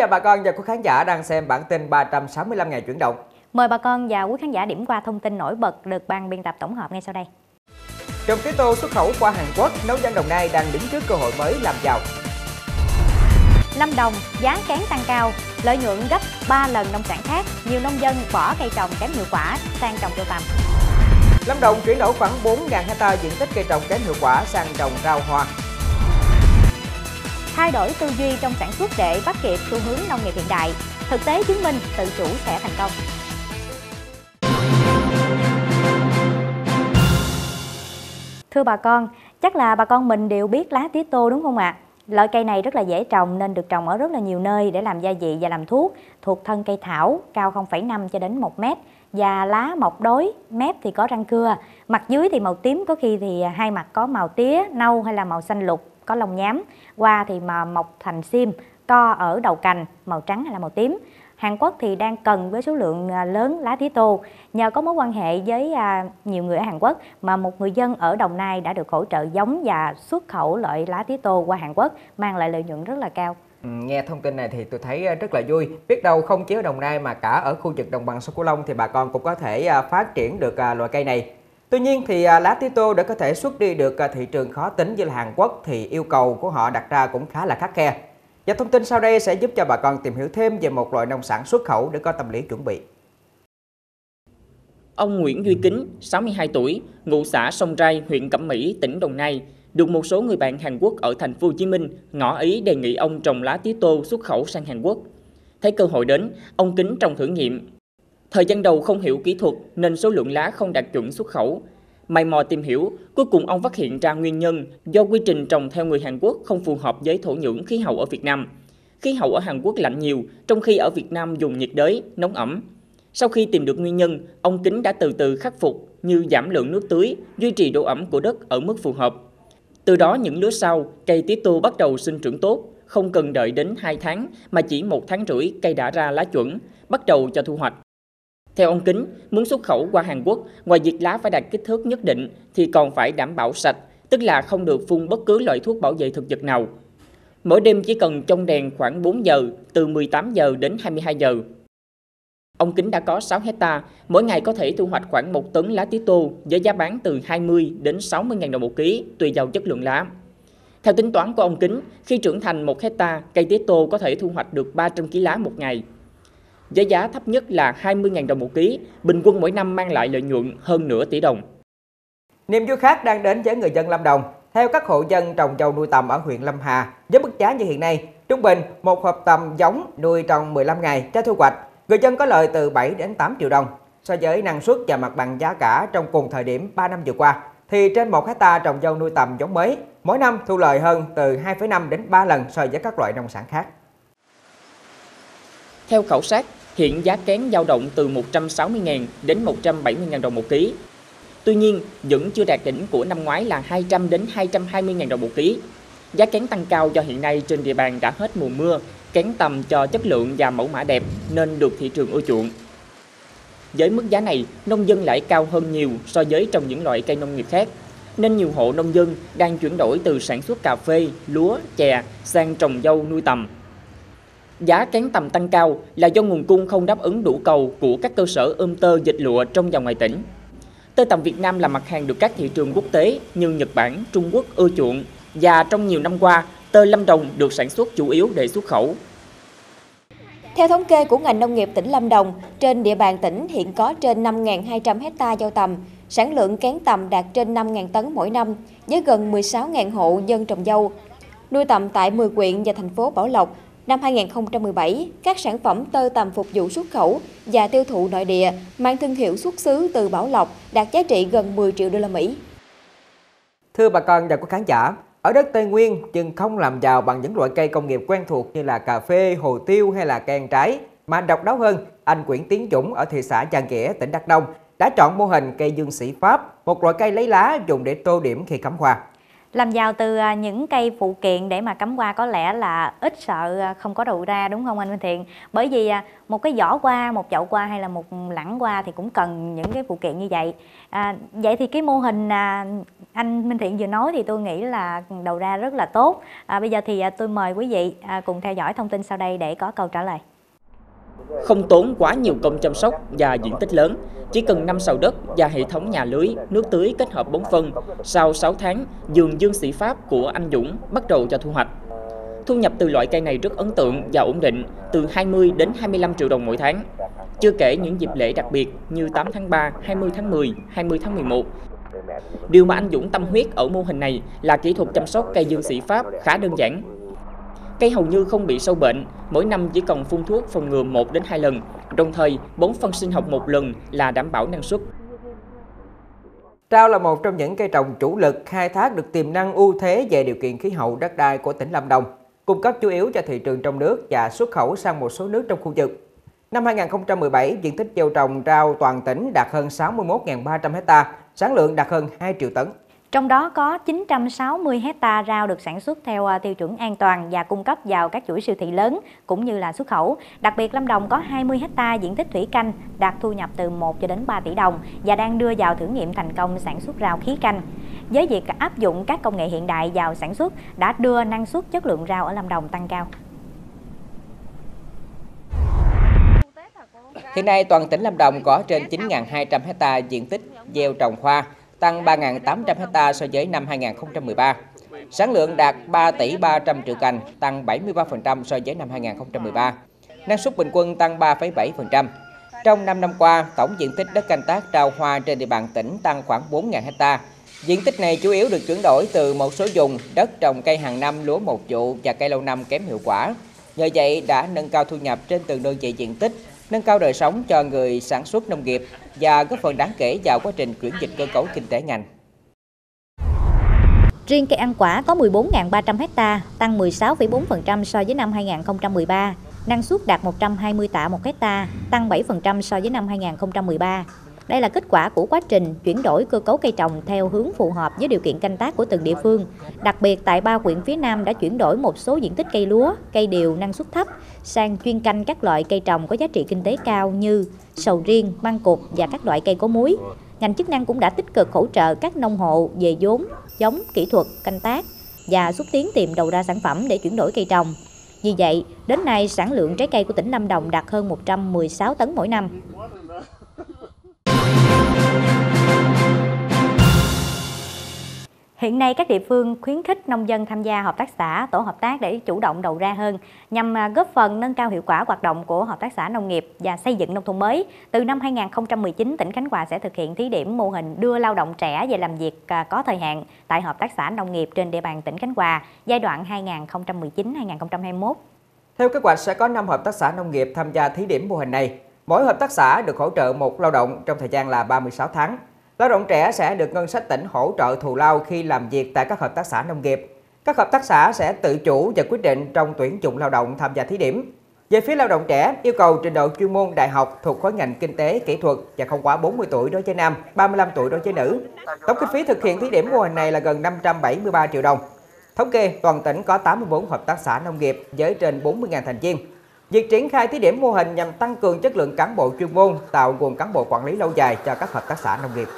Chào bà con và quý khán giả đang xem bản tin 365 ngày chuyển động. Mời bà con và quý khán giả điểm qua thông tin nổi bật được ban biên tập tổng hợp ngay sau đây. Trồng tía tô xuất khẩu qua Hàn Quốc, nông dân Đồng Nai đang đứng trước cơ hội mới làm giàu. Lâm Đồng, giá kén tăng cao, lợi nhuận gấp 3 lần nông sản khác, nhiều nông dân bỏ cây trồng kém hiệu quả sang trồng rau tằm. Lâm Đồng chuyển đổi khoảng 4.000 hecta diện tích cây trồng kém hiệu quả sang trồng rau hoa. Thay đổi tư duy trong sản xuất để bắt kịp xu hướng nông nghiệp hiện đại, thực tế chứng minh tự chủ sẽ thành công. Thưa bà con, chắc là bà con mình đều biết lá tía tô đúng không ạ? Loại cây này rất là dễ trồng nên được trồng ở rất là nhiều nơi để làm gia vị và làm thuốc. Thuộc thân cây thảo, cao 0,5 cho đến 1 mét và lá mọc đối, mép thì có răng cưa. Mặt dưới thì màu tím, có khi thì à, hai mặt có màu tía, nâu hay là màu xanh lục, có lông nhám. Qua thì mà mọc thành sim, co ở đầu cành, màu trắng hay là màu tím. Hàn Quốc thì đang cần với số lượng à, lớn lá tía tô. Nhờ có mối quan hệ với à, nhiều người ở Hàn Quốc mà một người dân ở Đồng Nai đã được hỗ trợ giống và xuất khẩu loại lá tía tô qua Hàn Quốc, mang lại lợi nhuận rất là cao. Ừ, nghe thông tin này thì tôi thấy à, rất là vui. Biết đâu không chỉ ở Đồng Nai mà cả ở khu vực đồng bằng sông Cửu Long thì bà con cũng có thể phát triển được loại cây này. Tuy nhiên thì à, lá tía tô để có thể xuất đi được à, thị trường khó tính như là Hàn Quốc thì yêu cầu của họ đặt ra cũng khá là khắc khe. Và thông tin sau đây sẽ giúp cho bà con tìm hiểu thêm về một loại nông sản xuất khẩu để có tâm lý chuẩn bị. Ông Nguyễn Duy Kính, 62 tuổi, ngụ xã Sông Rai, huyện Cẩm Mỹ, tỉnh Đồng Nai, được một số người bạn Hàn Quốc ở thành phố Hồ Chí Minh ngỏ ý đề nghị ông trồng lá tía tô xuất khẩu sang Hàn Quốc. Thấy cơ hội đến, ông Kính trồng thử nghiệm. Thời gian đầu không hiểu kỹ thuật nên số lượng lá không đạt chuẩn xuất khẩu, Mày mò tìm hiểu, cuối cùng ông phát hiện ra nguyên nhân do quy trình trồng theo người Hàn Quốc không phù hợp với thổ nhưỡng khí hậu ở Việt Nam. Khí hậu ở Hàn Quốc lạnh nhiều, trong khi ở Việt Nam dùng nhiệt đới, nóng ẩm. Sau khi tìm được nguyên nhân, ông Kính đã từ từ khắc phục như giảm lượng nước tưới, duy trì độ ẩm của đất ở mức phù hợp. Từ đó những lứa sau, cây tía tô bắt đầu sinh trưởng tốt, không cần đợi đến 2 tháng mà chỉ một tháng rưỡi cây đã ra lá chuẩn, bắt đầu cho thu hoạch. Theo ông Kính, muốn xuất khẩu qua Hàn Quốc, ngoài việc lá phải đạt kích thước nhất định thì còn phải đảm bảo sạch, tức là không được phun bất cứ loại thuốc bảo vệ thực vật nào. Mỗi đêm chỉ cần trong đèn khoảng 4 giờ, từ 18 giờ đến 22 giờ. Ông Kính đã có 6 hecta, mỗi ngày có thể thu hoạch khoảng 1 tấn lá tía tô với giá bán từ 20 đến 60 ngàn đồng một ký, tùy vào chất lượng lá. Theo tính toán của ông Kính, khi trưởng thành 1 hecta, cây tía tô có thể thu hoạch được 300 kg lá một ngày với giá thấp nhất là 20.000 đồng một ký, bình quân mỗi năm mang lại lợi nhuận hơn nửa tỷ đồng. Niềm vui khác đang đến với người dân Lâm Đồng. Theo các hộ dân trồng dâu nuôi tầm ở huyện Lâm Hà, với mức giá như hiện nay, trung bình một hộp tầm giống nuôi trong 15 ngày cho thu hoạch, người dân có lợi từ 7 đến 8 triệu đồng. So với năng suất và mặt bằng giá cả trong cùng thời điểm 3 năm vừa qua, thì trên 1 hecta trồng dâu nuôi tầm giống mới, mỗi năm thu lợi hơn từ 2,5 đến 3 lần so với các loại nông sản khác. Theo khảo sát, Hiện giá kén dao động từ 160.000 đến 170.000 đồng một ký. Tuy nhiên, vẫn chưa đạt đỉnh của năm ngoái là 200 đến 220.000 đồng một ký. Giá kén tăng cao do hiện nay trên địa bàn đã hết mùa mưa, kén tầm cho chất lượng và mẫu mã đẹp nên được thị trường ưa chuộng. Với mức giá này, nông dân lại cao hơn nhiều so với trồng những loại cây nông nghiệp khác, nên nhiều hộ nông dân đang chuyển đổi từ sản xuất cà phê, lúa, chè sang trồng dâu nuôi tầm Giá kén tầm tăng cao là do nguồn cung không đáp ứng đủ cầu của các cơ sở ươm tơ dịch lụa trong và ngoài tỉnh. Tơ tầm Việt Nam là mặt hàng được các thị trường quốc tế như Nhật Bản, Trung Quốc ưa chuộng và trong nhiều năm qua, tơ Lâm Đồng được sản xuất chủ yếu để xuất khẩu. Theo thống kê của ngành nông nghiệp tỉnh Lâm Đồng, trên địa bàn tỉnh hiện có trên 5.200 hecta dâu tầm, sản lượng kén tầm đạt trên 5.000 tấn mỗi năm, với gần 16.000 hộ dân trồng dâu. Nuôi tầm tại 10 quyện và thành phố Bảo Lộc Năm 2017, các sản phẩm tơ tằm phục vụ xuất khẩu và tiêu thụ nội địa mang thương hiệu xuất xứ từ Bảo Lộc đạt giá trị gần 10 triệu đô la Mỹ. Thưa bà con và quý khán giả, ở đất Tây Nguyên chừng không làm giàu bằng những loại cây công nghiệp quen thuộc như là cà phê, hồ tiêu hay là cây ăn trái, mà độc đáo hơn, anh Nguyễn Tiến Dũng ở thị xã Giang Nghĩa, tỉnh Đắk Nông đã chọn mô hình cây dương sĩ Pháp, một loại cây lấy lá dùng để tô điểm khi cắm hoa. Làm giàu từ à, những cây phụ kiện để mà cắm hoa có lẽ là ít sợ à, không có đầu ra đúng không anh Minh Thiện? Bởi vì à, một cái giỏ hoa, một chậu hoa hay là một lẵng hoa thì cũng cần những cái phụ kiện như vậy. À, vậy thì cái mô hình à, anh Minh Thiện vừa nói thì tôi nghĩ là đầu ra rất là tốt. À, bây giờ thì tôi mời quý vị à, cùng theo dõi thông tin sau đây để có câu trả lời. Không tốn quá nhiều công chăm sóc và diện tích lớn, chỉ cần 5 sào đất và hệ thống nhà lưới, nước tưới kết hợp bón phân. Sau 6 tháng, vườn dương sĩ Pháp của anh Dũng bắt đầu cho thu hoạch. Thu nhập từ loại cây này rất ấn tượng và ổn định, từ 20 đến 25 triệu đồng mỗi tháng. Chưa kể những dịp lễ đặc biệt như 8 tháng 3, 20 tháng 10, 20 tháng 11. Điều mà anh Dũng tâm huyết ở mô hình này là kỹ thuật chăm sóc cây dương sĩ Pháp khá đơn giản, Cây hầu như không bị sâu bệnh, mỗi năm chỉ cần phun thuốc phòng ngừa 1 đến 2 lần, đồng thời bón phân sinh học một lần là đảm bảo năng suất. Rau là một trong những cây trồng chủ lực khai thác được tiềm năng ưu thế về điều kiện khí hậu đất đai của tỉnh Lâm Đồng, cung cấp chủ yếu cho thị trường trong nước và xuất khẩu sang một số nước trong khu vực. Năm 2017, diện tích gieo trồng rau toàn tỉnh đạt hơn 61.300 ha sản lượng đạt hơn 2 triệu tấn. Trong đó có 960 hecta rau được sản xuất theo à, tiêu chuẩn an toàn và cung cấp vào các chuỗi siêu thị lớn cũng như là xuất khẩu. Đặc biệt Lâm Đồng có 20 hecta diện tích thủy canh đạt thu nhập từ 1 cho đến 3 tỷ đồng và đang đưa vào thử nghiệm thành công sản xuất rau khí canh. Với việc áp dụng các công nghệ hiện đại vào sản xuất đã đưa năng suất chất lượng rau ở Lâm Đồng tăng cao. Hiện nay toàn tỉnh Lâm Đồng có trên 9.200 hecta diện tích gieo trồng hoa, tăng 3.800 hecta so với năm 2013. Sản lượng đạt 3 tỷ 300 triệu cành, tăng 73% so với năm 2013. Năng suất bình quân tăng 3,7%. Trong 5 năm qua, tổng diện tích đất canh tác rau hoa trên địa bàn tỉnh tăng khoảng 4.000 hecta. Diện tích này chủ yếu được chuyển đổi từ một số vùng đất trồng cây hàng năm lúa một vụ và cây lâu năm kém hiệu quả. Nhờ vậy đã nâng cao thu nhập trên từng đơn vị diện tích, nâng cao đời sống cho người sản xuất nông nghiệp và góp phần đáng kể vào quá trình chuyển dịch cơ cấu kinh tế ngành. Riêng cây ăn quả có 14.300 hecta, tăng 16,4% so với năm 2013. Năng suất đạt 120 tạ một hecta, tăng 7% so với năm 2013. Đây là kết quả của quá trình chuyển đổi cơ cấu cây trồng theo hướng phù hợp với điều kiện canh tác của từng địa phương. Đặc biệt tại ba huyện phía Nam đã chuyển đổi một số diện tích cây lúa, cây điều năng suất thấp sang chuyên canh các loại cây trồng có giá trị kinh tế cao như sầu riêng, măng cụt và các loại cây có muối. Ngành chức năng cũng đã tích cực hỗ trợ các nông hộ về vốn, giống, kỹ thuật, canh tác và xúc tiến tìm đầu ra sản phẩm để chuyển đổi cây trồng. Vì vậy, đến nay sản lượng trái cây của tỉnh Lâm Đồng đạt hơn 116 tấn mỗi năm. Hiện nay các địa phương khuyến khích nông dân tham gia hợp tác xã, tổ hợp tác để chủ động đầu ra hơn nhằm à, góp phần nâng cao hiệu quả hoạt động của hợp tác xã nông nghiệp và xây dựng nông thôn mới. Từ năm 2019, tỉnh Khánh Hòa sẽ thực hiện thí điểm mô hình đưa lao động trẻ về làm việc à, có thời hạn tại hợp tác xã nông nghiệp trên địa bàn tỉnh Khánh Hòa giai đoạn 2019-2021. Theo kế hoạch sẽ có 5 hợp tác xã nông nghiệp tham gia thí điểm mô hình này. Mỗi hợp tác xã được hỗ trợ một lao động trong thời gian là 36 tháng Lao động trẻ sẽ được ngân sách tỉnh hỗ trợ thù lao khi làm việc tại các hợp tác xã nông nghiệp. Các hợp tác xã sẽ tự chủ và quyết định trong tuyển dụng lao động tham gia thí điểm. Về phía lao động trẻ, yêu cầu trình độ chuyên môn đại học thuộc khối ngành kinh tế, kỹ thuật và không quá 40 tuổi đối với nam, 35 tuổi đối với nữ. Tổng kinh phí thực hiện thí điểm mô hình này là gần 573 triệu đồng. Thống kê, toàn tỉnh có 84 hợp tác xã nông nghiệp với trên 40.000 thành viên. Việc triển khai thí điểm mô hình nhằm tăng cường chất lượng cán bộ chuyên môn, tạo nguồn cán bộ quản lý lâu dài cho các hợp tác xã nông nghiệp.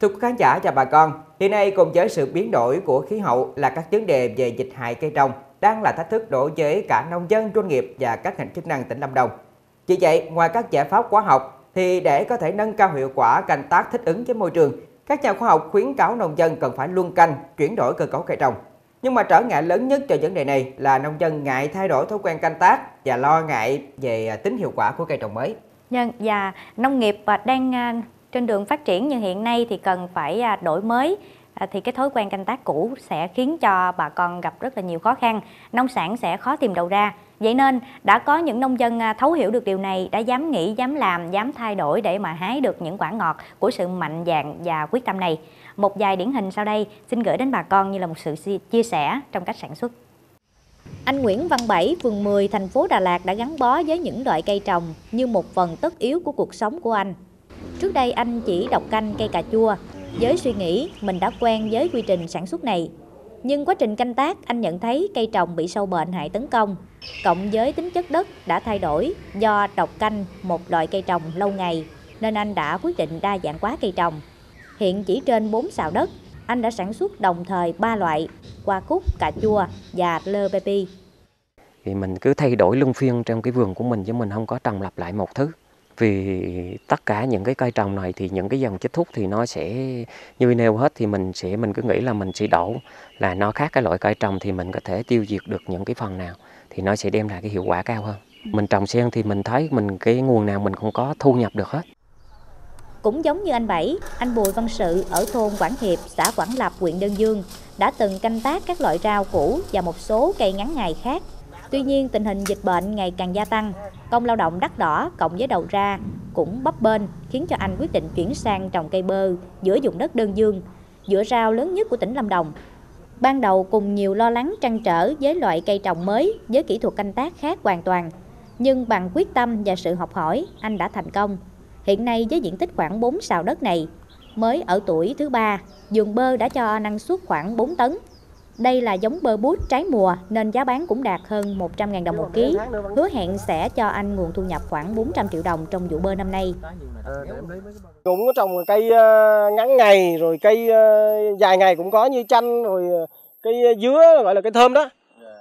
Thưa quý khán giả và bà con, hiện nay cùng với sự biến đổi của khí hậu là các vấn đề về dịch hại cây trồng đang là thách thức đối với cả nông dân, doanh nghiệp và các ngành chức năng tỉnh Lâm Đồng. Vì vậy, ngoài các giải pháp khoa học thì để có thể nâng cao hiệu quả canh tác thích ứng với môi trường, các nhà khoa học khuyến cáo nông dân cần phải luân canh, chuyển đổi cơ cấu cây trồng. Nhưng mà trở ngại lớn nhất cho vấn đề này là nông dân ngại thay đổi thói quen canh tác và lo ngại về à, tính hiệu quả của cây trồng mới. Nhân và nông nghiệp à, đang à, trên đường phát triển như hiện nay thì cần phải à, đổi mới à, thì cái thói quen canh tác cũ sẽ khiến cho bà con gặp rất là nhiều khó khăn, nông sản sẽ khó tìm đầu ra. Vậy nên đã có những nông dân à, thấu hiểu được điều này, đã dám nghĩ, dám làm, dám thay đổi để mà hái được những quả ngọt của sự mạnh dạn và quyết tâm này. Một vài điển hình sau đây xin gửi đến bà con như là một sự chia sẻ trong cách sản xuất. Anh Nguyễn Văn Bảy, phường 10, thành phố Đà Lạt đã gắn bó với những loại cây trồng như một phần tất yếu của cuộc sống của anh. Trước đây anh chỉ đọc canh cây cà chua với suy nghĩ mình đã quen với quy trình sản xuất này. Nhưng quá trình canh tác anh nhận thấy cây trồng bị sâu bệnh hại tấn công, cộng với tính chất đất đã thay đổi do độc canh một loại cây trồng lâu ngày nên anh đã quyết định đa dạng hóa cây trồng. Hiện chỉ trên 4 xào đất, anh đã sản xuất đồng thời 3 loại hoa cúc, cà chua và lơ baby. Thì mình cứ thay đổi luân phiên trong cái vườn của mình chứ mình không có trồng lặp lại một thứ vì tất cả những cái cây trồng này thì những cái dòng chích thuốc thì nó sẽ như nêu hết thì mình sẽ mình cứ nghĩ là mình sẽ đổ là nó khác cái loại cây trồng thì mình có thể tiêu diệt được những cái phần nào thì nó sẽ đem lại cái hiệu quả cao hơn mình trồng sen thì mình thấy mình cái nguồn nào mình cũng có thu nhập được hết cũng giống như anh Bảy, anh Bùi Văn Sự ở thôn Quảng Hiệp, xã Quảng Lập, huyện Đơn Dương đã từng canh tác các loại rau củ và một số cây ngắn ngày khác. Tuy nhiên, tình hình dịch bệnh ngày càng gia tăng, công lao động đắt đỏ cộng với đầu ra cũng bấp bênh khiến cho anh quyết định chuyển sang trồng cây bơ giữa vùng đất Đơn Dương, giữa rau lớn nhất của tỉnh Lâm Đồng. Ban đầu cùng nhiều lo lắng trăn trở với loại cây trồng mới với kỹ thuật canh tác khác hoàn toàn, nhưng bằng quyết tâm và sự học hỏi, anh đã thành công. Hiện nay với diện tích khoảng 4 sào đất này, mới ở tuổi thứ ba, vườn bơ đã cho năng suất khoảng 4 tấn. Đây là giống bơ bút trái mùa nên giá bán cũng đạt hơn 100.000 đồng một ký. Hứa hẹn sẽ cho anh nguồn thu nhập khoảng 400 triệu đồng trong vụ bơ năm nay. Cũng có trồng cây ờ, ngắn ngày rồi cây ờ, dài ngày cũng có như chanh rồi ờ, cây dứa gọi là cây thơm đó.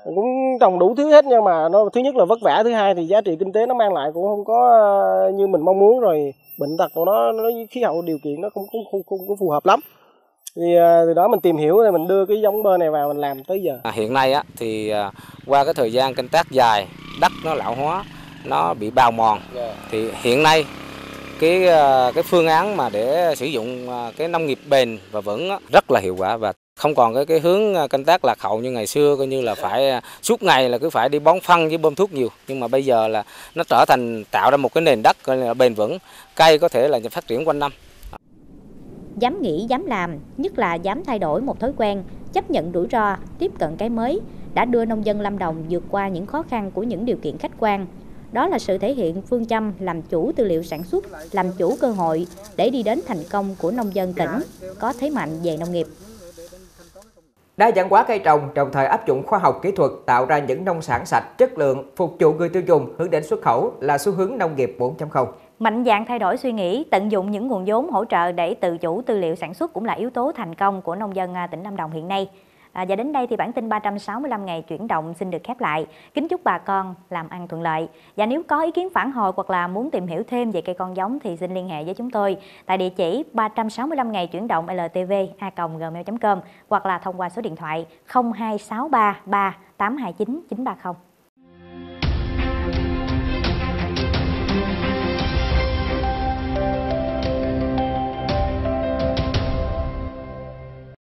Cũng trồng đủ thứ hết nhưng mà nó thứ nhất là vất vả, thứ hai thì giá trị kinh tế nó mang lại cũng không có như mình mong muốn rồi bệnh tật của nó, nó khí hậu điều kiện nó không không không, không, không phù hợp lắm thì à, từ đó mình tìm hiểu thì mình đưa cái giống bơ này vào mình làm tới giờ. À, hiện nay á thì à, qua cái thời gian canh tác dài đất nó lão hóa nó bị bào mòn. Yeah. thì hiện nay cái à, cái phương án mà để sử dụng cái nông nghiệp bền và vững rất là hiệu quả và không còn cái cái hướng canh tác lạc hậu như ngày xưa coi như là phải suốt ngày là cứ phải đi bón phân với bơm thuốc nhiều. Nhưng mà bây giờ là nó trở thành tạo ra một cái nền đất là bền vững cây có thể là phát triển quanh năm dám nghĩ dám làm nhất là dám thay đổi một thói quen chấp nhận rủi ro tiếp cận cái mới đã đưa nông dân lâm đồng vượt qua những khó khăn của những điều kiện khách quan đó là sự thể hiện phương châm làm chủ tư liệu sản xuất làm chủ cơ hội để đi đến thành công của nông dân tỉnh có thế mạnh về nông nghiệp Đa dạng hóa cây trồng, đồng thời áp dụng khoa học kỹ thuật tạo ra những nông sản sạch, chất lượng, phục vụ người tiêu dùng hướng đến xuất khẩu là xu hướng nông nghiệp 4.0. Mạnh dạng thay đổi suy nghĩ, tận dụng những nguồn vốn hỗ trợ để tự chủ tư liệu sản xuất cũng là yếu tố thành công của nông dân à, tỉnh Lâm Đồng hiện nay. À, và đến đây thì bản tin 365 ngày chuyển động xin được khép lại. Kính chúc bà con làm ăn thuận lợi. Và nếu có ý kiến phản hồi hoặc là muốn tìm hiểu thêm về cây con giống thì xin liên hệ với chúng tôi tại địa chỉ 365 ngày chuyển động ltv a.gmail.com hoặc là thông qua số điện thoại 02633 829 930.